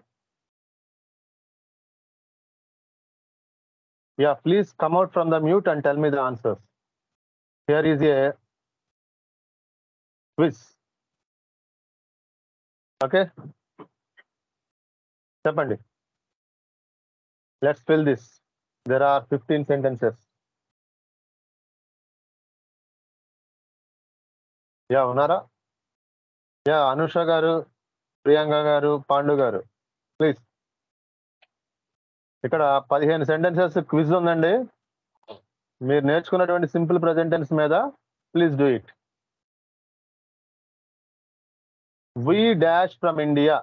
yeah please come out from the mute and tell me the answers here is a quiz okay చెప్పండి let's fill this there are fifteen sentences yeah ఉన్నారా yeah Anusha గారు ప్రియాంక గారు పాండు గారు please ఇక్కడ పదిహేను sentences quiz ఉందండి మీరు నేర్చుకున్నటువంటి సింపుల్ ప్రజెంటెన్స్ మీద please do it we dash from India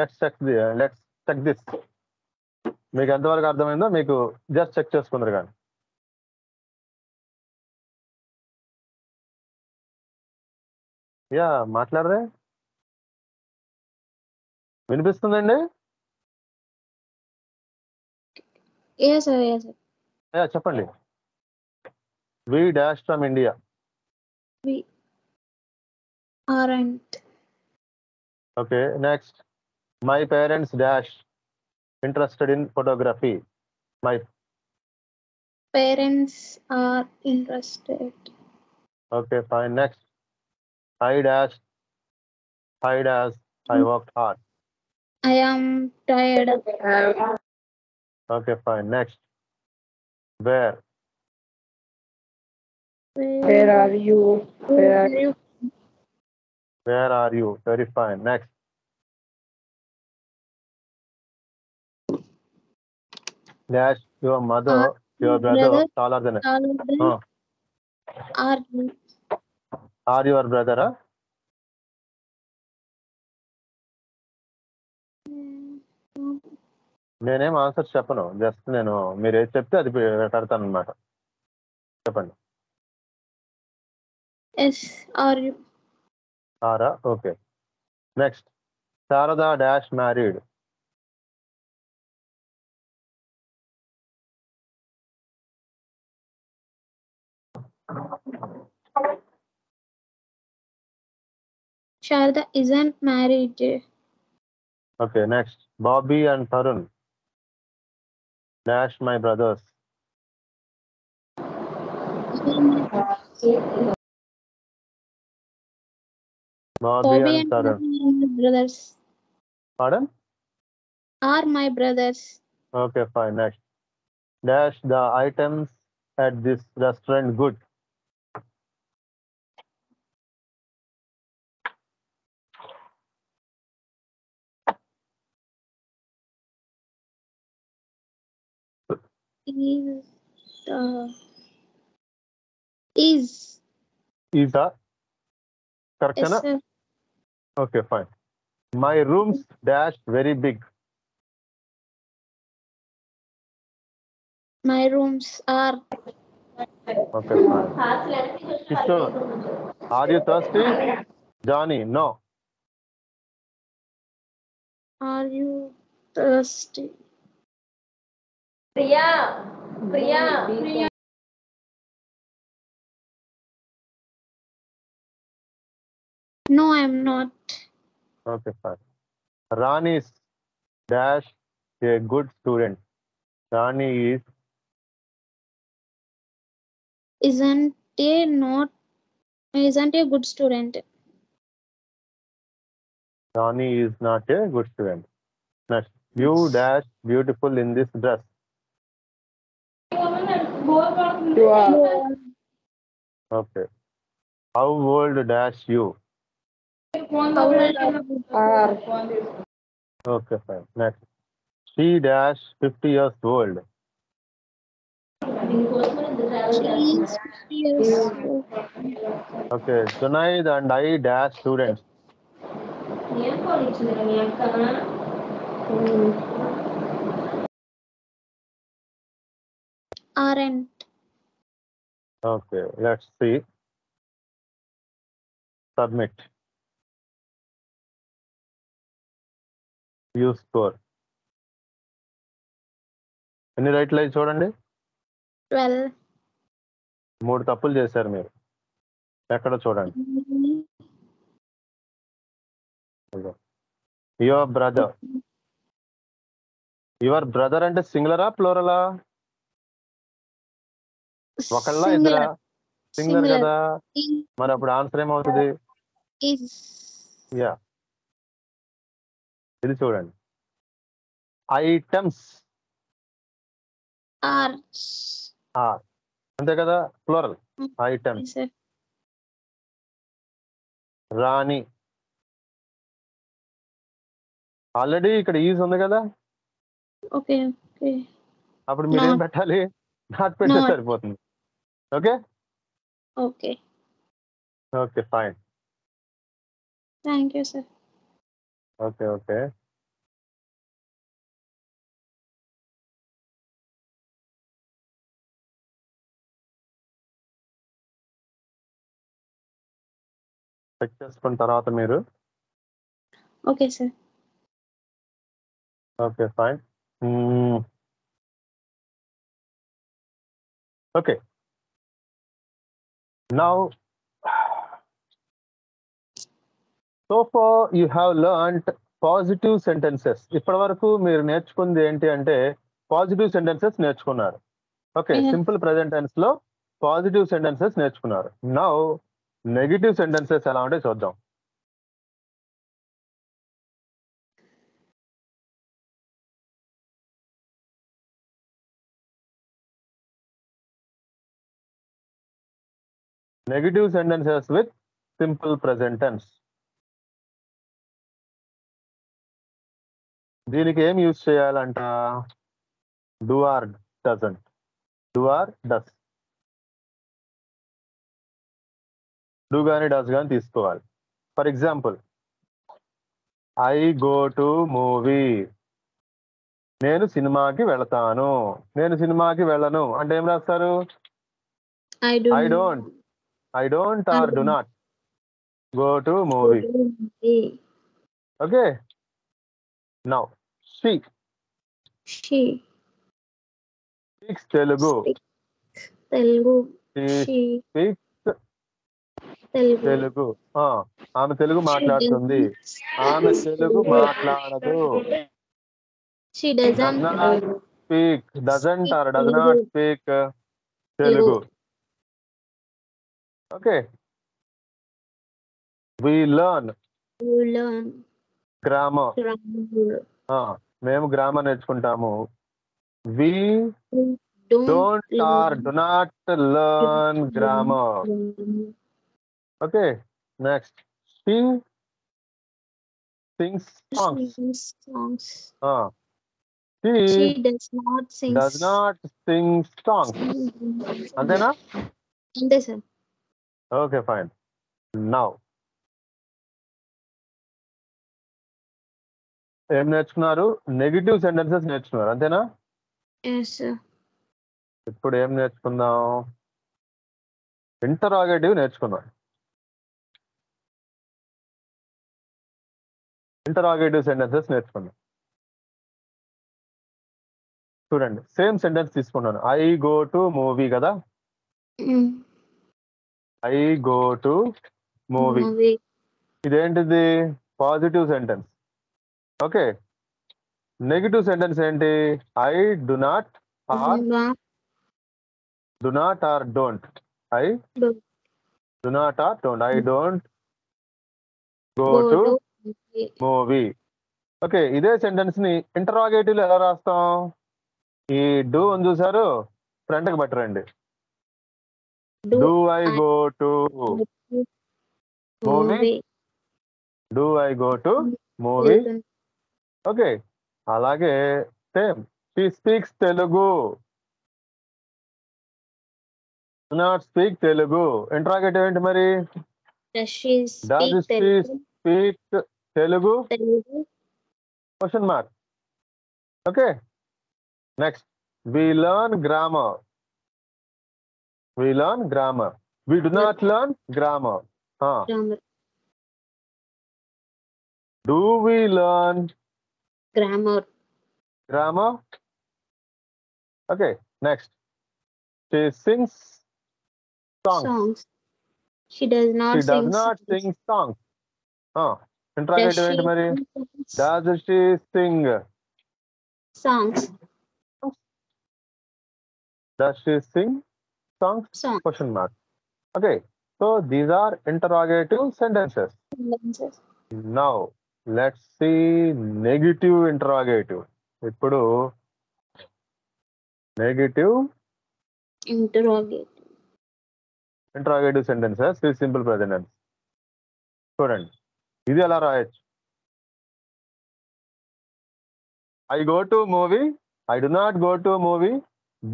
let's check let's check this మీకు ఎంతవరకు అర్థమైందో మీకు జస్ట్ చెక్ చేసుకుందరు కానీ యా మాట్లాడరే వినిపిస్తుందండి చెప్పండి we dash from India okay next my parents dash interested in photography my parents are interested okay fine next I dash. I dash. I worked hard. I am tired. Okay, fine. Next. Where? Where, are you? Where are you? Where are you? Very fine. Next. Dash your mother, your brother, brother taller than us. Taller than huh. are are your బ్రదరా నేనేం answer చెప్పను just నేను మీరు ఏది చెప్తే అది పెడతాను అనమాట చెప్పండి ఆరా okay next Sharada dash married Sharda isn't married. Okay, next. Bobby and Tarun. Dash my brothers. Bobby, Bobby and, and Tarun. brothers. Pardon? Are my brothers. Okay, fine. Next. Dash the items at this restaurant good. is the is is the Karkana? Okay, fine. My room's dash very big. My rooms are. Okay, fine. Kishore, are you thirsty? Johnny, no. Are you thirsty? Priya, Priya, No, I'm not. Okay, fine. Rani is dash a good student. Rani is isn't a not isn't a good student. Rani is not a good student. Next, you dash beautiful in this dress. Okay. How old dash you? Okay, fine. Next. She dash 50 years old. Okay, Sunaid and I dash students. RN. Okay let's see submit you score ఎన్ని రైట్లు అయి చూడండి మూడు తప్పులు చేశారు మీరు ఎక్కడ చూడండి యువర్ బ్రదర్ యువర్ బ్రదర్ అంటే సింగులరా ఫ్లోరలా ఒకళ్ళ ఇద్దరా సింగర్ కదా మరి అప్పుడు ఆన్సర్ ఏమవుతుంది యా ఇది చూడండి ఐటమ్స్ అంతే కదా ఫ్లోరల్ ఐటమ్స్ రాణి ఆల్రెడీ ఇక్కడ ఈజ్ ఉంది కదా అప్పుడు మీరు ఏం పెట్టాలి నాట్ పెట్టే సరిపోతుంది okay okay okay fine thank you sir okay okay check చేసుకున్న తర్వాత మీరు okay sir okay fine okay now so far you have learned positive sentences ఇప్పటి వరకు మీరు నేర్చుకుంది ఏంటి అంటే పాజిటివ్ సెంటెన్సెస్ నేర్చుకున్నారు ఓకే సింపుల్ ప్రజెంట్ టెన్స్ లో పాజిటివ్ సెంటెన్సెస్ నేర్చుకున్నారు నౌ నెగిటివ్ సెంటెన్సెస్ ఎలా ఉంటాయి చూద్దాం negative sentences with simple present దీనికి ఏం యూజ్ చేయాలంట do or doesn't do or does do కానీ డస్ కానీ తీసుకోవాలి for example I go to movie నేను సినిమాకి వెళతాను నేను సినిమాకి వెళ్ళను అంటే ఏం రాస్తారు I don't I don't or do not go to movie okay now speak speaks Telugu Telugu speaks Telugu ఆమె తెలుగు మాట్లాడుతుంది ఆమె తెలుగు మాట్లాడదు speak doesn't or does not speak Telugu Okay. We learn. We మేము గ్రామర్ నేర్చుకుంటాము we don't or do not learn grammar okay next sing sing songs does not sing songs అంతేనా అంతే sir okay fine now ఏం నేర్చుకున్నారు negative sentences నేర్చుకున్నారు అంతేనా ఇప్పుడు ఏం నేర్చుకుందాం ఇంటరాగేటివ్ నేర్చుకుందాం ఇంటరాగేటివ్ సెంటెన్సెస్ నేర్చుకుందాం చూడండి సేమ్ సెంటెన్స్ తీసుకున్నాను ఐ గో టు మూవీ కదా mm. I go to movie ఇదేంటిది positive sentence okay negative sentence ఏంటి I do not or do not or don't I do not or don't I don't go to movie okay ఇదే sentence ని interrogative ఎలా రాస్తాం ఈ do అని చూసారు ఫ్రంట్కి కి పెట్టరండి Do I go to mm-hmm. movie? Do అలాగే same she speaks Telugu not speak Telugu interrogative ఏంటి మరి speak Telugu question mark okay next we learn grammar We learn grammar. We do not learn grammar. Huh. Grammar. Do we learn grammar? Grammar. Okay, next. She sings songs. songs. She does not she sing does not songs. sing songs. Huh. Interrogative does, does she sing songs? Does she sing song? song? Question mark. Okay. So these are interrogative sentences. sentences. Now let's see negative interrogative. ఇప్పుడు negative interrogative interrogative sentences with simple present tense చూడండి ఇది ఎలా రాయొచ్చు I go to movie I do not go to movie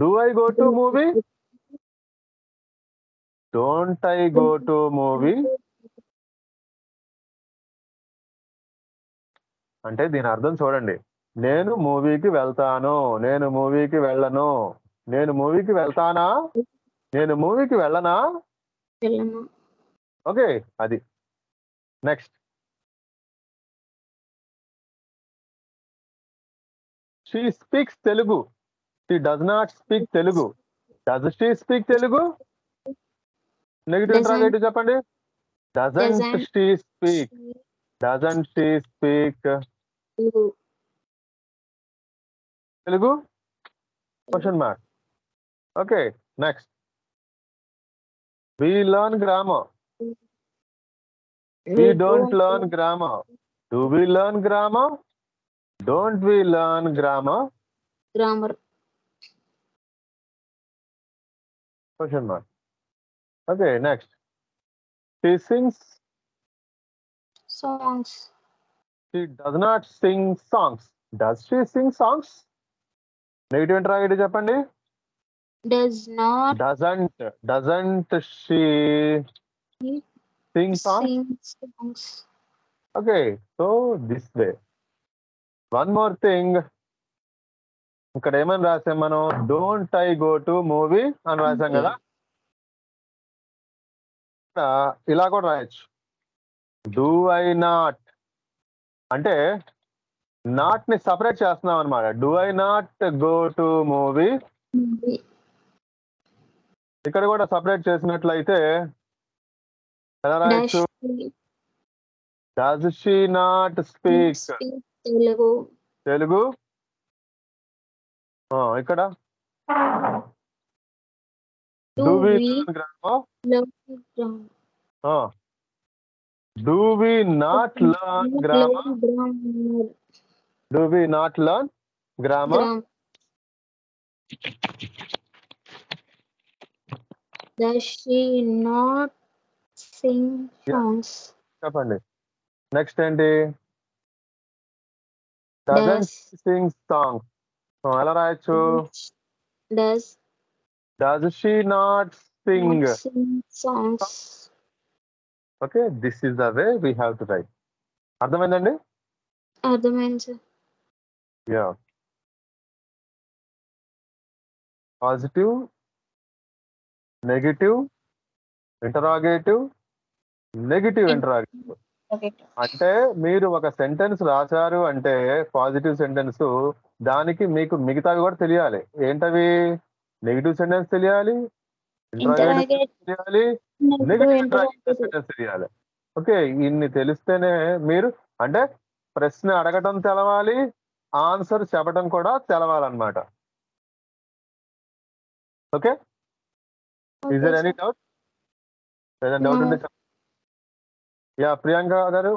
do I go to movie don't I go to movie అంటే దీని అర్థం చూడండి నేను మూవీకి వెళ్తాను నేను మూవీకి వెళ్ళను నేను మూవీకి వెళ్తానా నేను మూవీకి వెళ్ళనా ఓకే అది next she speaks Telugu she does not speak Telugu does she speak Telugu Negative interrogate చెప్పండి. Doesn't she speak Telugu? Question mark. Okay, next. We learn grammar. We don't learn grammar. Do we learn grammar? Don't we learn grammar? Grammar. Question mark. okay next she sings songs she does not sing songs does she sing songs negative interrogative చెప్పండి does not doesn't doesn't she sing songs sing songs okay so this way one more thing ఇక్కడ ఏమని రాసాం మనం don't I go to movie అని రాసాం కదా ఇక్కడ ఇలా కూడా రాయొచ్చు డూ ఐ నాట్ అంటే నాట్ ని సపరేట్ చేస్తున్నాం అనమాట do I not go to movie ఇక్కడ కూడా సపరేట్ చేసినట్లయితే ఎలా రాయొచ్చు షీ నాట్ స్పీక్ తెలుగు ఇక్కడ Do we grammar? Do we not learn grammar? Do we not learn grammar? Does she not sing songs? చెప్పండి నెక్స్ట్ ఏంటి డజన్ సింగ్ సాంగ్ ఎలా రాయొచ్చు does Does she not sing? Okay this is the way we the to we అర్థమైందండి అర్థమైంది yeah positive negative interrogative negative interrogative అంటే మీరు ఒక sentence రాశారు అంటే పాజిటివ్ సెంటెన్స్ దానికి మీకు మిగతావి కూడా తెలియాలి ఏంటవి నెగిటివ్ సెంటెన్స్ తెలియాలి తెలియాలి సెంటెన్స్ తెలియాలి ఓకే ఇన్ని తెలిస్తేనే మీరు అంటే ప్రశ్న అడగటం తెలవాలి ఆన్సర్ చెప్పడం కూడా తెలవాలన్నమాట okay is there any doubt ఏదైనా డౌట్ ఉంటే yeah Priyanka garu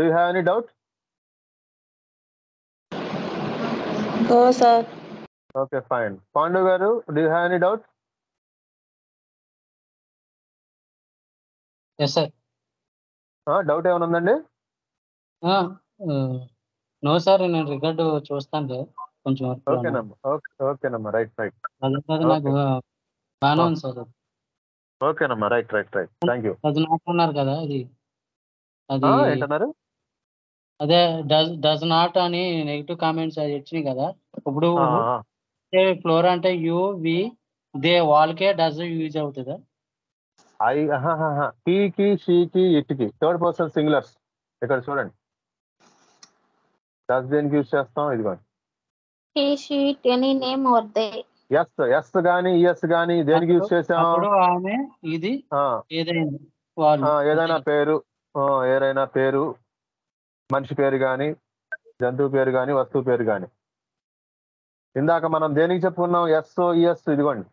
do have any doubt sir okay fine Pandu garu do have any doubt yes sir doubt ఏమైనా ఉందండి నో సార్ uh, నేను రికార్డు చూస్తాను కొంచెం ఓకేనమ్మా రైట్ రైట్ నాకు బాగానే ఉంది సార్ ఓకేనమ్మా right right right thank you అది నాకున్నారు కదా అది అది ఏంటన్నారు అదే డస్ డజ్ నాట్ అని నెగిటివ్ కామెంట్స్ అది వచ్చినాయి కదా ఇప్పుడు ah, ah, ah. అంటే ఫ్లోర్ అంటే యు వి దే వాళ్ళకే డస్ యూజ్ అవుతుందా ఐ టీకి షీకి ఇట్కి థర్డ్ పర్సన్ సింగులర్స్ ఇక్కడ చూడండి డస్ దేనికి యూజ్ చేస్తాం ఇదిగోండి ఎస్ ఎస్ గాని ఎస్ గానీ దేనికి యూజ్ చేసాం ఇది ఏదైనా పేరు ఏదైనా పేరు మనిషి పేరు గాని జంతువు పేరు గాని వస్తువు పేరు గాని ఇందాక మనం దేనికి చెప్పుకున్నాం ఎస్ఓ ఈఎస్ e, ఇదిగోండి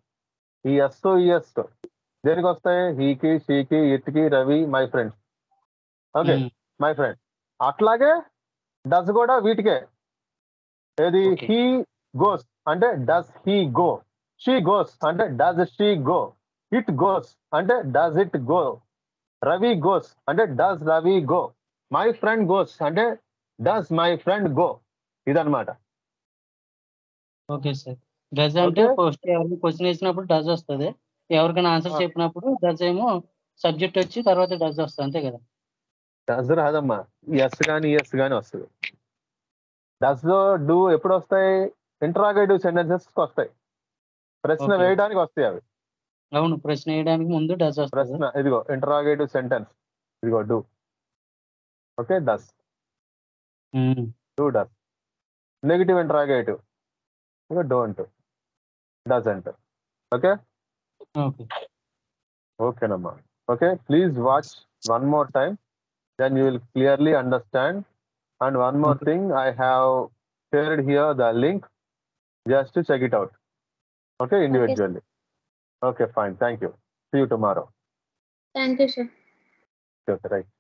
ఈ ఎస్ఓ ఈఎస్ e, దేనికి వస్తాయి హీకి షీకి ఇట్కి Ravi my friends okay my hmm. Friend అట్లాగే డస్ కూడా వీటికే ఏది హీ గోస్ అంటే does he go she goes అంటే does she go it goes అంటే does it go Ravi goes అంటే does Ravi go my friend goes అంటే does my friend go ఇదనమాట ఓకే సార్ డజ్ అంటే ఫస్ట్ ఎవరికి question వేసినప్పుడు does వస్తుంది ఎవరికైనా ఆన్సర్ చెప్పినప్పుడు డజ్ ఏమో సబ్జెక్ట్ వచ్చి తర్వాత డజ్ వస్తుంది అంతే కదా డజ్ రాదమ్మా ఎస్ కానీ ఎస్ కానీ వస్తుంది డస్ లో డూ ఎప్పుడు వస్తాయి ఇంటరాగేటివ్ సెంటెన్సెస్ వస్తాయి ప్రశ్న వేయడానికి వస్తాయి అవి అవును ప్రశ్న వేయడానికి ముందు డజ్ ప్రశ్న ఇదిగో ఇంటరాగేటివ్ సెంటెన్స్ ఇదిగో do okay does do does negative interrogative You don't. Doesn't. Okay? Okay. Okay, Nama. Okay, please watch one more time. Then you will clearly understand. And one more okay. thing, I have shared here the link just to check it out. Okay, individually. Okay, okay fine. Thank you. See you tomorrow. Thank you, sir. Okay, right.